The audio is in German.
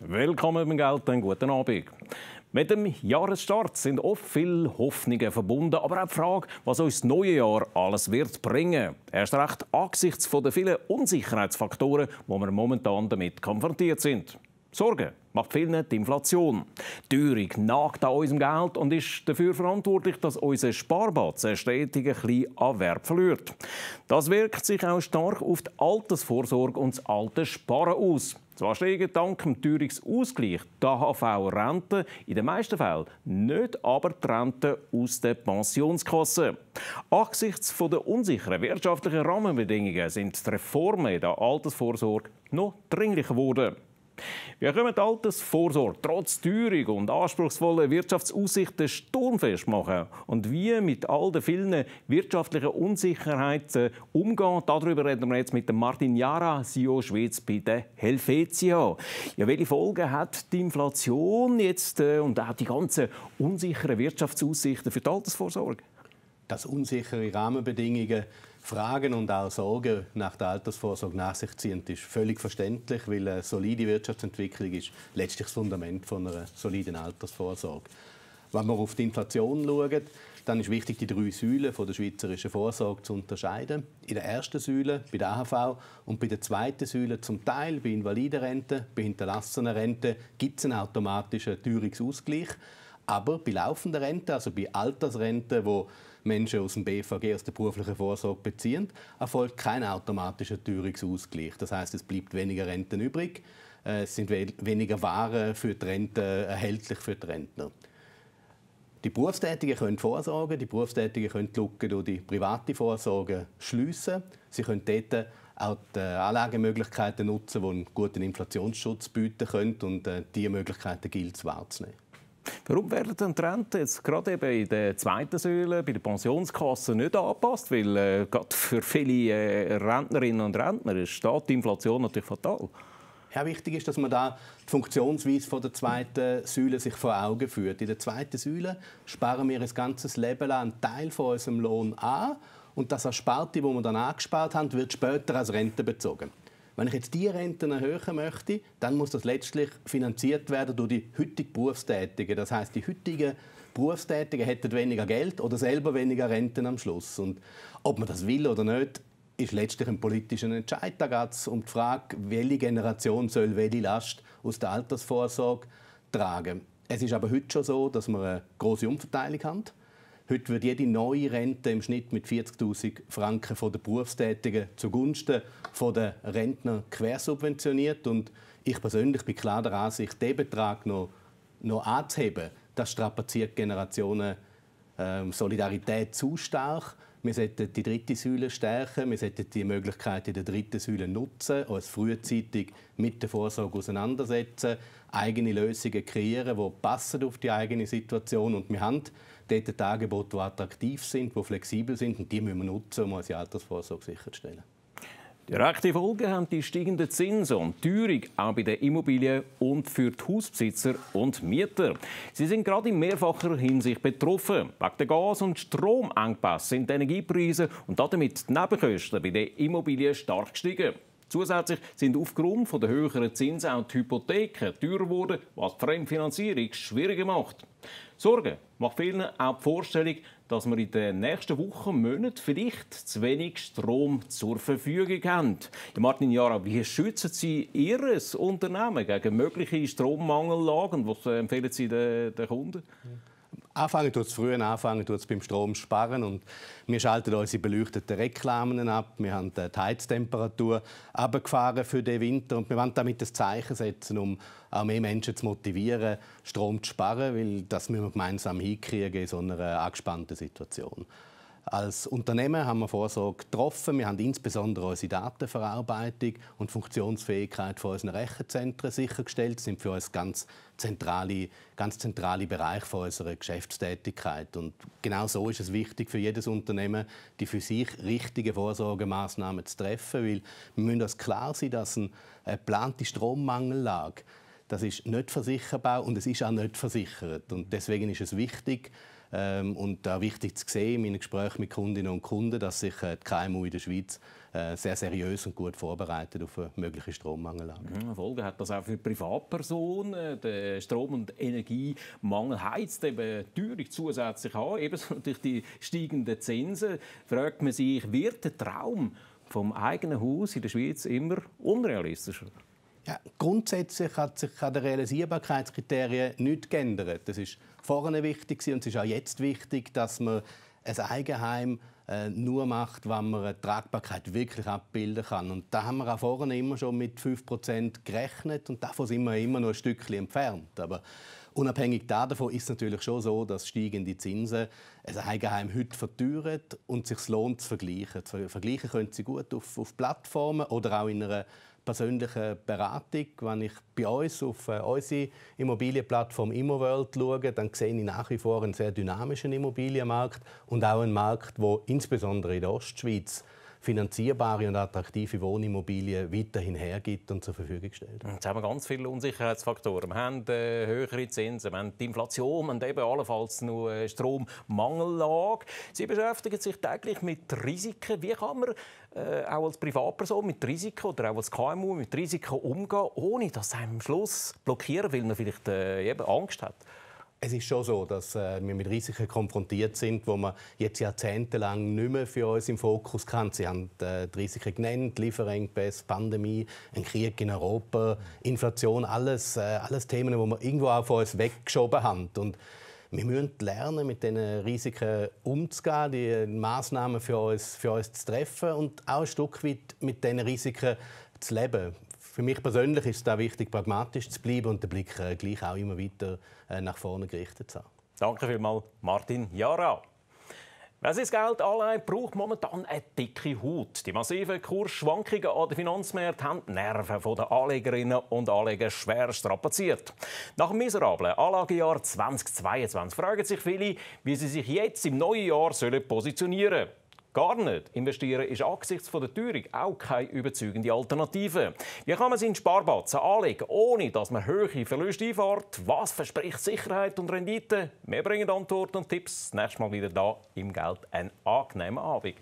Willkommen beim Geld, einen guten Abend. Mit dem Jahresstart sind oft viele Hoffnungen verbunden, aber auch die Frage, was uns das neue Jahr alles wird bringen. Erst recht angesichts der vielen Unsicherheitsfaktoren, wo wir momentan damit konfrontiert sind. Sorgen macht vielen die Inflation. Die Teuerung nagt an unserem Geld und ist dafür verantwortlich, dass unser Sparbatzen stetig ein bisschen an Wert verliert. Das wirkt sich auch stark auf die Altersvorsorge und das alte Sparen aus. Zwar steigen dank dem Teuerungsausgleich die AHV-Renten, in den meisten Fällen nicht aber die Renten aus der Pensionskasse. Angesichts der unsicheren wirtschaftlichen Rahmenbedingungen sind die Reformen in der Altersvorsorge noch dringlicher geworden. Wie können die Altersvorsorge trotz Teuerung und anspruchsvollen Wirtschaftsaussichten sturmfest machen? Und wie mit all den vielen wirtschaftlichen Unsicherheiten umgehen? Darüber reden wir jetzt mit Martin Jara, CEO Schweiz bei der Helvetia. Ja, welche Folgen hat die Inflation jetzt äh, und auch die ganzen unsicheren Wirtschaftsaussichten für die Altersvorsorge? Dass unsichere Rahmenbedingungen Fragen und auch Sorgen nach der Altersvorsorge nach sich ziehen, ist völlig verständlich, weil eine solide Wirtschaftsentwicklung ist letztlich das Fundament von einer soliden Altersvorsorge. Wenn wir auf die Inflation schauen, dann ist wichtig, die drei Säulen der schweizerischen Vorsorge zu unterscheiden. In der ersten Säule, bei der AHV, und bei der zweiten Säule, zum Teil bei Invalidenrenten, bei hinterlassenen Renten, gibt es einen automatischen Teuerungsausgleich. Aber bei laufenden Renten, also bei Altersrenten, wo Menschen aus dem BVG, aus der beruflichen Vorsorge beziehen, erfolgt kein automatischer Teuerungsausgleich. Das heißt, es bleibt weniger Renten übrig, äh, es sind weniger Waren für die Rente erhältlich für die Rentner. Die Berufstätigen können vorsorgen, die Berufstätigen können die Lücke durch die private Vorsorge schliessen. Sie können dort auch die Anlagemöglichkeiten nutzen, die einen guten Inflationsschutz bieten können. Und äh, diese Möglichkeiten gilt es wahrzunehmen. Warum werden denn die Renten jetzt gerade eben in der zweiten Säule, bei der Pensionskasse, nicht angepasst? Weil äh, gerade für viele äh, Rentnerinnen und Rentner steht die Inflation natürlich fatal. Ja, wichtig ist, dass man da die Funktionsweise von der zweiten Säule sich vor Augen führt. In der zweiten Säule sparen wir ein ganzes Leben lang einen Teil von unserem Lohn an und das Ersparte, das wir dann angespart haben, wird später als Rente bezogen. Wenn ich jetzt diese Renten erhöhen möchte, dann muss das letztlich finanziert werden durch die heutigen Berufstätigen. Das heißt, die heutigen Berufstätigen hätten weniger Geld oder selber weniger Renten am Schluss. Und ob man das will oder nicht, ist letztlich ein politischer Entscheid. Da geht es um die Frage, welche Generation soll welche Last aus der Altersvorsorge tragen. Es ist aber heute schon so, dass wir eine große Umverteilung haben. Heute wird jede neue Rente im Schnitt mit 40.000 Franken von den Berufstätigen zugunsten der Rentner quersubventioniert. Und ich persönlich bin klar der Ansicht, diesen Betrag noch, noch anzuheben, das strapaziert Generationen äh, Solidarität zu stark. Wir sollten die dritte Säule stärken, wir sollten die Möglichkeit in der dritten Säule nutzen, uns frühzeitig mit der Vorsorge auseinandersetzen, eigene Lösungen kreieren, die passen auf die eigene Situation. Und wir haben dort Angebote, die attraktiv sind, die flexibel sind und die müssen wir nutzen, um unsere Altersvorsorge sicherzustellen. Direkte Folgen haben die steigenden Zinsen und Teuerung auch bei den Immobilien und für die Hausbesitzer und Mieter. Sie sind gerade in mehrfacher Hinsicht betroffen. Wegen der Gas- und Stromengpässe sind die Energiepreise und damit die Nebenkosten bei den Immobilien stark gestiegen. Zusätzlich sind aufgrund der höheren Zinsen auch die Hypotheken teurer geworden, was die Fremdfinanzierung schwieriger macht. Sorgen macht vielen auch die Vorstellung, dass wir in den nächsten Wochen, Monaten vielleicht zu wenig Strom zur Verfügung haben. Martin Jara, wie schützen Sie Ihr Unternehmen gegen mögliche Strommangellagen? Was empfehlen Sie den, Kunden? Anfangen tut es früh, anfangen tut es beim Strom sparen und wir schalten unsere beleuchteten Reklamen ab. Wir haben die Heiztemperatur abgefahren für den Winter und wir wollen damit ein Zeichen setzen, um auch mehr Menschen zu motivieren, Strom zu sparen, weil das müssen wir gemeinsam hinkriegen in so einer angespannten Situation. Als Unternehmen haben wir Vorsorge getroffen. Wir haben insbesondere unsere Datenverarbeitung und Funktionsfähigkeit von unseren Rechenzentren sichergestellt. Das sind für uns ganz zentrale, ganz zentrale Bereich von unserer Geschäftstätigkeit. Und genau so ist es wichtig für jedes Unternehmen, die für sich richtigen Vorsorgemaßnahmen zu treffen, weil wir müssen uns klar sein, dass eine geplante Strommangellage das ist nicht versicherbar und es ist auch nicht versichert. Und deswegen ist es wichtig, Ähm, und auch wichtig zu sehen in meinen Gesprächen mit Kundinnen und Kunden, dass sich äh, die KMU in der Schweiz äh, sehr seriös und gut vorbereitet auf eine mögliche Strommangellage. Mhm, Folge hat das auch für Privatpersonen. Der Strom- und Energiemangel heizt eben Teuerung zusätzlich an. Ebenso durch die steigenden Zinsen fragt man sich, wird der Traum vom eigenen Haus in der Schweiz immer unrealistischer? Ja, grundsätzlich hat sich an den Realisierbarkeitskriterien nichts geändert. Das ist vorne wichtig und es ist auch jetzt wichtig, dass man ein Eigenheim äh, nur macht, wenn man eine Tragbarkeit wirklich abbilden kann. Und da haben wir auch vorne immer schon mit 5% gerechnet und davon sind wir immer noch ein Stückchen entfernt. Aber Unabhängig davon ist es natürlich schon so, dass steigende Zinsen ein Eigenheim heute verteuern und es sich lohnt zu vergleichen. Vergleichen können Sie gut auf, auf Plattformen oder auch in einer persönlichen Beratung. Wenn ich bei uns auf äh, unsere Immobilienplattform Immoworld schaue, dann sehe ich nach wie vor einen sehr dynamischen Immobilienmarkt und auch einen Markt, wo insbesondere in der Ostschweiz finanzierbare und attraktive Wohnimmobilien weiterhin hergibt und zur Verfügung stellt. Jetzt haben wir ganz viele Unsicherheitsfaktoren. Wir haben äh, höhere Zinsen, wir haben die Inflation, haben eben allenfalls noch äh, Strommangellage. Sie beschäftigen sich täglich mit Risiken. Wie kann man äh, auch als Privatperson mit Risiken oder auch als KMU mit Risiken umgehen, ohne dass einem am Schluss blockieren, weil man vielleicht äh, eben Angst hat? Es ist schon so, dass äh, wir mit Risiken konfrontiert sind, wo man jetzt jahrzehntelang nicht mehr für uns im Fokus kann. Sie haben äh, die Risiken genannt, Lieferengpässe, Pandemie, ein Krieg in Europa, Inflation, alles, äh, alles Themen, die wir irgendwo auch von uns weggeschoben haben. Und wir müssen lernen, mit diesen Risiken umzugehen, die Maßnahmen für uns, für uns zu treffen und auch ein Stück weit mit diesen Risiken zu leben. Für mich persönlich ist es da wichtig, pragmatisch zu bleiben und den Blick äh, gleich auch immer weiter äh, nach vorne gerichtet zu haben. Danke vielmals, Martin Jara. Wer sein Geld anlegt, braucht momentan eine dicke Haut. Die massiven Kursschwankungen an den Finanzmärkten haben die Nerven der Anlegerinnen und Anleger schwer strapaziert. Nach dem miserablen Anlagejahr 2022 fragen sich viele, wie sie sich jetzt im neuen Jahr positionieren sollen. Gar nicht investieren ist angesichts der Teuerung auch keine überzeugende Alternative. Wie kann man seinen Sparbatzen anlegen, ohne dass man hohe Verluste einfährt? Was verspricht Sicherheit und Rendite? Wir bringen Antworten und Tipps. Nächstes Mal wieder da im Geld. Einen angenehmen Abend.